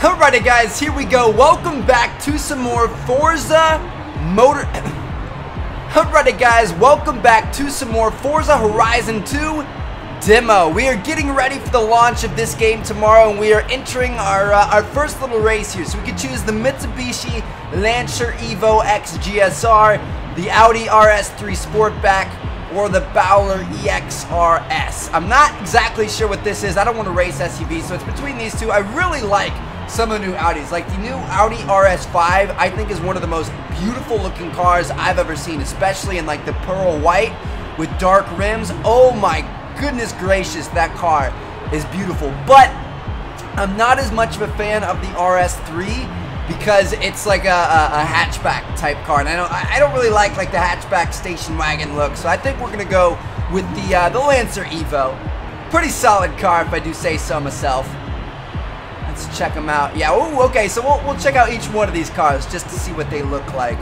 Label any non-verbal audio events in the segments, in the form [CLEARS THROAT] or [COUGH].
Alrighty guys, here we go. Welcome back to some more Forza Motor... [COUGHS] Alrighty guys, welcome back to some more Forza Horizon 2 demo. We are getting ready for the launch of this game tomorrow and we are entering our, uh, our first little race here. So we can choose the Mitsubishi Lancer Evo X GSR, the Audi RS3 Sportback, or the Bowler EXRS. I'm not exactly sure what this is. I don't want to race SUVs, so it's between these two. I really like some of the new Audis. Like the new Audi RS5, I think is one of the most beautiful looking cars I've ever seen, especially in like the pearl white with dark rims. Oh my goodness gracious, that car is beautiful. But I'm not as much of a fan of the RS3 because it's like a, a, a, hatchback type car, and I don't I don't really like like the hatchback station wagon look. So I think we're gonna go with the uh, the Lancer Evo. Pretty solid car, if I do say so myself. Let's check them out. Yeah. Ooh, okay. So we'll we'll check out each one of these cars just to see what they look like.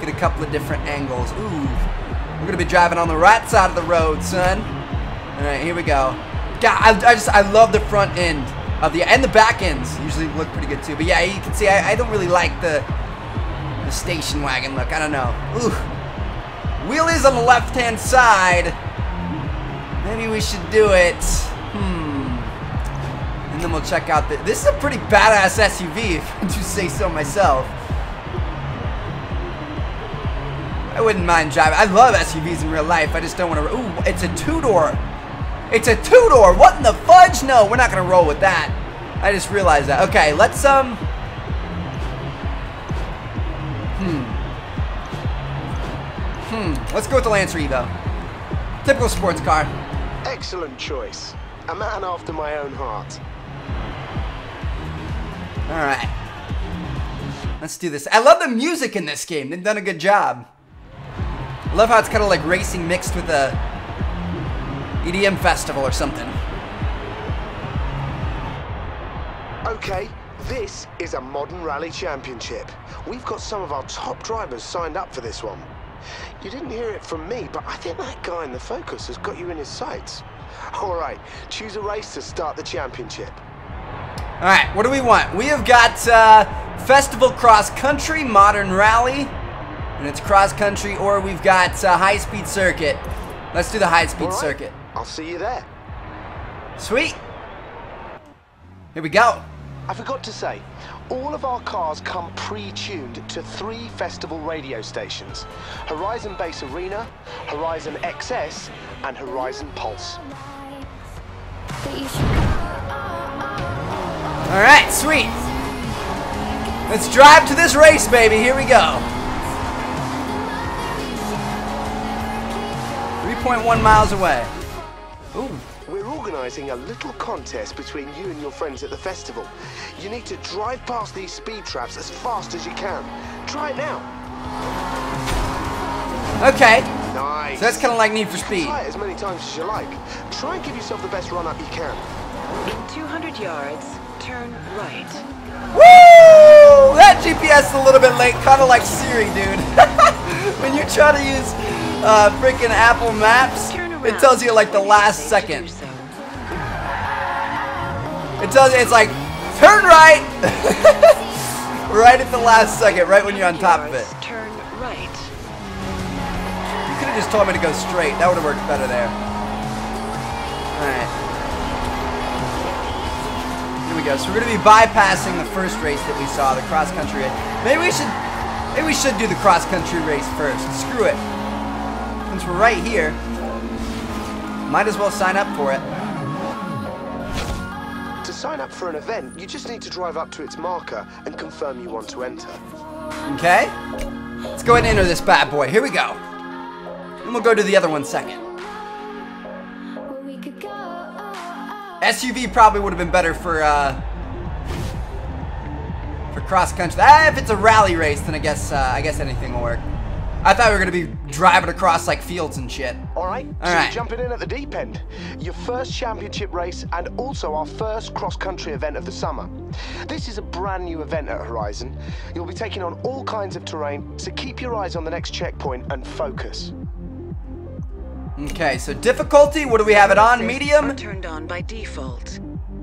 Get a couple of different angles. Ooh. We're gonna be driving on the right side of the road, son. All right, here we go. God, I, I just I love the front end of the and the back ends usually look pretty good too. But yeah, you can see I, I don't really like the the station wagon look. I don't know. Ooh. Wheelies on the left hand side. Maybe we should do it. And then we'll check out the. This is a pretty badass SUV, if I do say so myself. I wouldn't mind driving. I love SUVs in real life. I just don't want to. Ooh, it's a two door. It's a two-door. What in the fudge? No, we're not to roll with that. I just realized that. Okay, let's, um... Hmm. Hmm. Let's go with the Lancer Evo. Typical sports car. Excellent choice. A man after my own heart. Alright. Let's do this. I love the music in this game. They've done a good job. I love how it's kind of like racing mixed with a EDM festival or something. Okay, this is a modern rally championship. We've got some of our top drivers signed up for this one. You didn't hear it from me, but I think that guy in the Focus has got you in his sights. All right, choose a race to start the championship. All right, what do we want? We have got uh, Festival Cross Country, Modern Rally, and it's cross country, or we've got uh, High Speed Circuit. Let's do the High Speed right. Circuit. I'll see you there. Sweet. Here we go. I forgot to say, all of our cars come pre-tuned to three festival radio stations. Horizon Bass Arena, Horizon XS, and Horizon Pulse. Alright, sweet. Let's drive to this race, baby. Here we go. 3.1 miles away. Ooh. We're organising a little contest between you and your friends at the festival. You need to drive past these speed traps as fast as you can. Try it now. Okay. Nice. So that's kind of like Need for Speed. Try it as many times as you like. Try and give yourself the best run up you can. In 200 yards, turn right. Woo! That GPS is a little bit late, kind of like Siri, dude. [LAUGHS] when you try to use uh, freaking Apple Maps, it tells you like the last second. It tells you, it's like, turn right! [LAUGHS] right at the last second, right when you're on top of it. Turn right. You could have just told me to go straight. That would have worked better there. Alright. We go. So we're going to be bypassing the first race that we saw, the cross-country race. Maybe we should, maybe we should do the cross-country race first. Screw it. Since we're right here, might as well sign up for it. To sign up for an event, you just need to drive up to its marker and confirm you want to enter. Okay. Let's go ahead and enter this bad boy. Here we go. And we'll go to the other one second. SUV probably would have been better for uh, for cross country. Ah, if it's a rally race, then I guess uh, I guess anything will work. I thought we were gonna be driving across like fields and shit. All right, All so right. jumping in at the deep end. Your first championship race and also our first cross-country event of the summer. This is a brand new event at Horizon. You'll be taking on all kinds of terrain, so keep your eyes on the next checkpoint and focus. Okay, so difficulty, what do we have it on? Medium? turned on by default.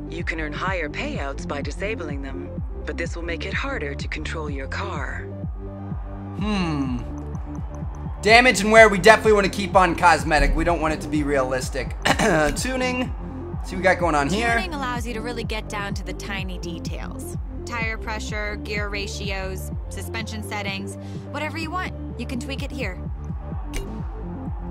You can earn higher payouts by disabling them, but this will make it harder to control your car. Hmm. Damage and wear we definitely want to keep on cosmetic. We don't want it to be realistic. [CLEARS THROAT] Tuning. See what we got going on here. Tuning allows you to really get down to the tiny details. Tire pressure, gear ratios, suspension settings, whatever you want. You can tweak it here.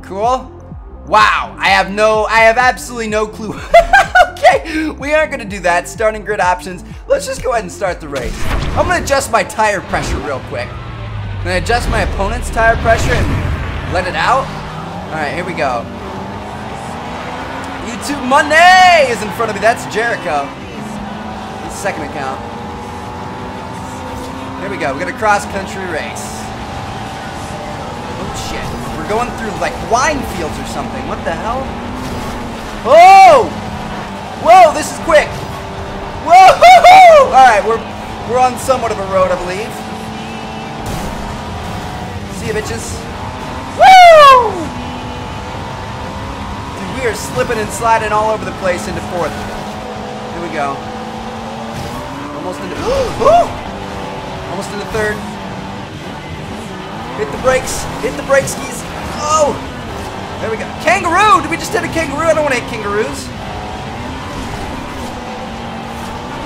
Cool. Wow, I have no, I have absolutely no clue. [LAUGHS] okay, we aren't gonna do that. Starting grid options. Let's just go ahead and start the race. I'm gonna adjust my tire pressure real quick. I'm gonna adjust my opponent's tire pressure and let it out. All right, here we go. YouTube Money is in front of me. That's Jericho. His second account. Here we go. We got a cross country race. Oh shit. We're going through like wine fields or something. What the hell? Oh! Whoa, this is quick. Whoa! Alright, we're we're on somewhat of a road, I believe. See you bitches. Woo! Dude, we are slipping and sliding all over the place into fourth. Here we go. Almost into [GASPS] Almost into third. Hit the brakes. Hit the brake There we go. Kangaroo! Did we just hit a kangaroo? I don't want to hit kangaroos.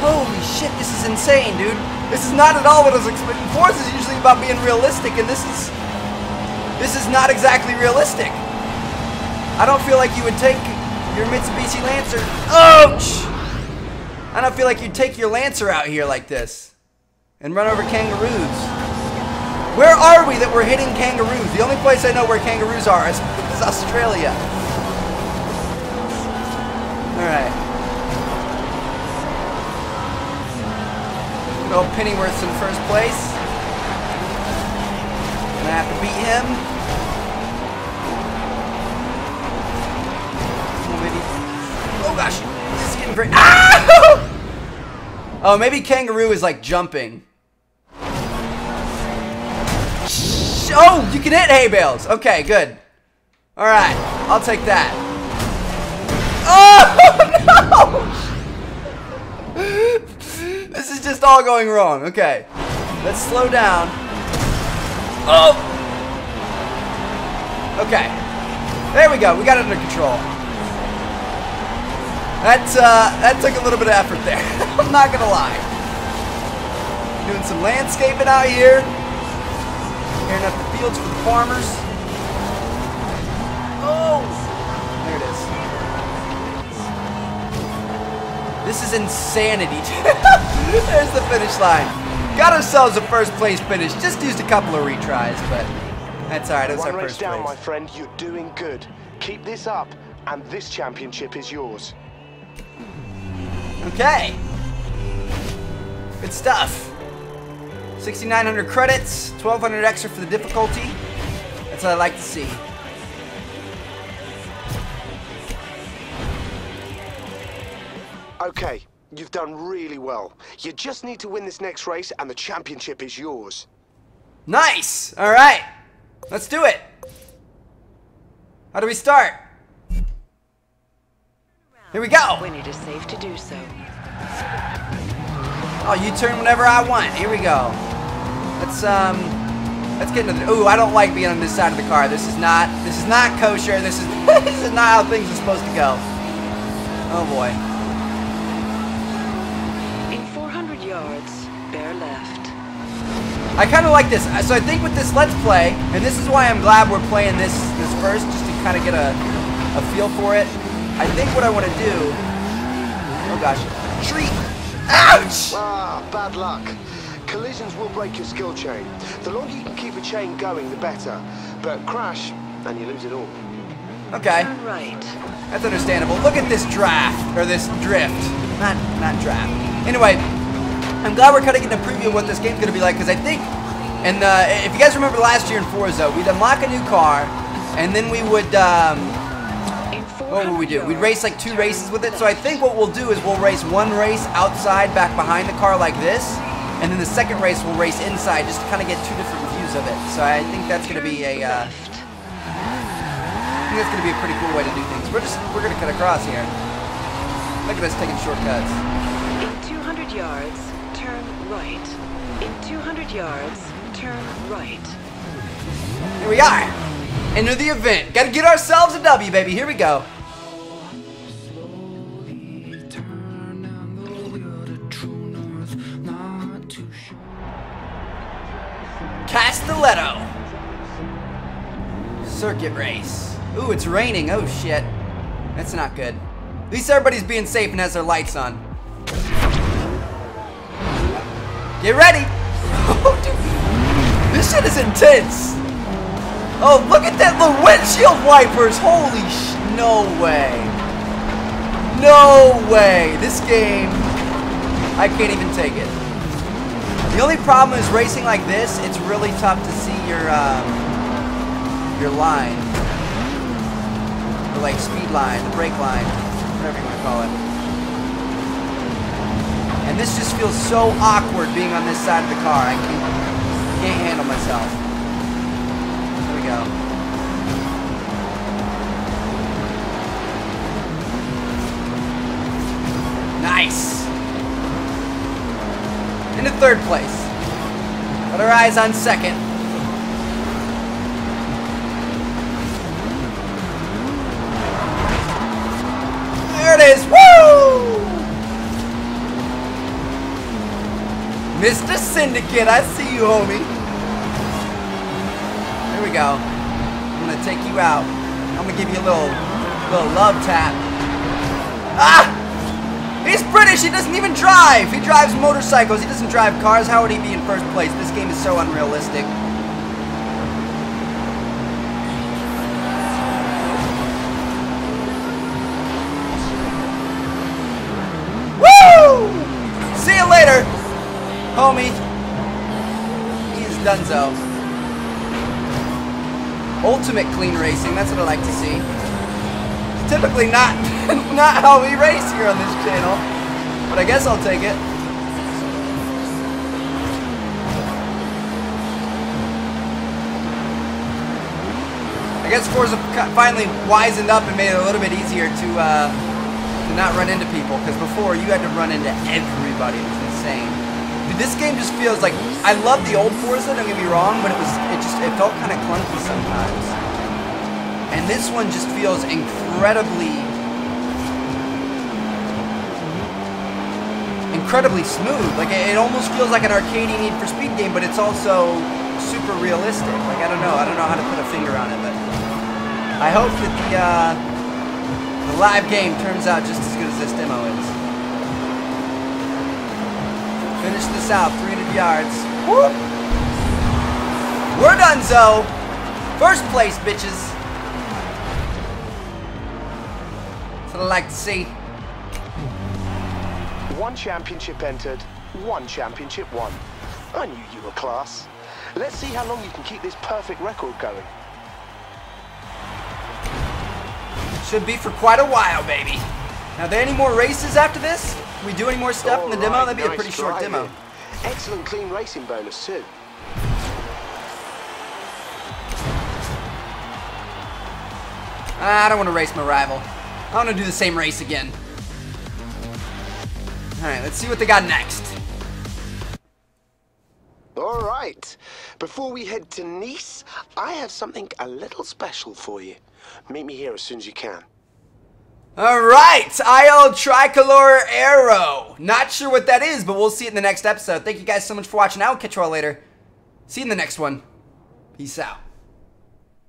Holy shit, this is insane, dude. This is not at all what I was expecting. Forza is usually about being realistic, and this is... This is not exactly realistic. I don't feel like you would take your Mitsubishi Lancer... Ouch! I don't feel like you'd take your Lancer out here like this. And run over kangaroos. Where are we that we're hitting kangaroos? The only place I know where kangaroos are is, is Australia. Alright. Old Pennyworth's in first place. Gonna have to beat him. Oh. Oh gosh, this is getting great. [LAUGHS] Ah! Oh, maybe kangaroo is like jumping. Oh, you can hit hay bales. Okay, good. All right, I'll take that. Oh [LAUGHS] no! This is just all going wrong. Okay, let's slow down. Oh. Okay, there we go. We got it under control. That uh, that took a little bit of effort there. [LAUGHS] I'm not gonna lie. Doing some landscaping out here. Clearing up the fields for the farmers. Oh! There it is. This is insanity. [LAUGHS] There's the finish line. Got ourselves a first place finish. Just used a couple of retries, but that's alright. That's One our race first down, my friend. You're doing good. Keep this up, and this championship is yours. Okay. Good stuff. 6,900 credits, 1,200 extra for the difficulty. That's what I like to see. Okay, you've done really well. You just need to win this next race, and the championship is yours. Nice! Alright. Let's do it. How do we start? Here we go. When it is safe to do so. Oh, you turn whenever I want. Here we go. Let's um let's get into the Ooh, I don't like being on this side of the car. This is not this is not kosher. This is [LAUGHS] this is not how things are supposed to go. Oh boy. In 400 yards, bear left. I kind of like this. So I think with this Let's Play, and this is why I'm glad we're playing this this first, just to kind of get a, a feel for it. I think what I want to do... Oh gosh. Tree! Ouch! Ah, bad luck. Collisions will break your skill chain. The longer you can keep a chain going, the better. But crash, and you lose it all. Okay, Turn right. that's understandable. Look at this draft, or this drift. Not, not draft. Anyway, I'm glad we're kind of getting a preview of what this game's going to be like, because I think, and uh, if you guys remember last year in Forza, we'd unlock a new car, and then we would, um, In what would we do? We'd race like two races with it. So I think what we'll do is we'll race one race outside back behind the car like this. And then the second race we'll race inside just to kind of get two different views of it. So I think that's going to be a, uh, I think that's going to be a pretty cool way to do things. We're just, we're going to cut across here. Look at us taking shortcuts. In 200 yards, turn right. In 200 yards, turn right. Here we are. Into the event. Gotta get ourselves a W, baby. Here we go. Castelletto. Circuit race. Ooh, it's raining. Oh, shit. That's not good. At least everybody's being safe and has their lights on. Get ready. [LAUGHS] Oh. This shit is intense. Oh, look at that. The windshield wipers. Holy sh... No way. No way. This game... I can't even take it. The only problem is racing like this, it's really tough to see your, um, your line. Or like speed line, the brake line, whatever you want to call it. And this just feels so awkward being on this side of the car. I can't, can't handle myself. There we go. Nice. Into third place. Got our eyes on second. There it is. Woo! Mr. Syndicate, I see you, homie. Here we go. I'm gonna take you out. I'm gonna give you a little, little love tap. Ah! British, he doesn't even drive! He drives motorcycles, he doesn't drive cars. How would he be in first place? This game is so unrealistic. Woo! See you later, homie. He's donezo. Ultimate clean racing, that's what I like to see typically not [LAUGHS] not how we race here on this channel, but I guess I'll take it. I guess Forza finally wisened up and made it a little bit easier to uh, to not run into people, because before you had to run into everybody. It was insane. Dude, this game just feels like I love the old Forza. Don't get me wrong, but it was it just it felt kind of clunky sometimes. And this one just feels incredibly, incredibly smooth. Like it, almost feels like an arcadey Need for Speed game, but it's also super realistic. Like I don't know, I don't know how to put a finger on it, but I hope that the uh, the live game turns out just as good as this demo is. Finish this out, 300 yards. Whoop! We're done, so first place, bitches. That's what I like to see. One championship entered, one championship won. I knew you were class. Let's see how long you can keep this perfect record going. Should be for quite a while, baby. Now, are there any more races after this? Can we do any more stuff in the demo? That'd be nice a pretty short demo. Excellent clean racing bonus too. Ah, I don't want to race my rival. I want to do the same race again. Alright, let's see what they got next. All right. Before we head to Nice, I have something a little special for you. Meet me here as soon as you can. Alright, IL Tricolor Arrow. Not sure what that is, but we'll see it in the next episode. Thank you guys so much for watching. I will catch you all later. See you in the next one. Peace out.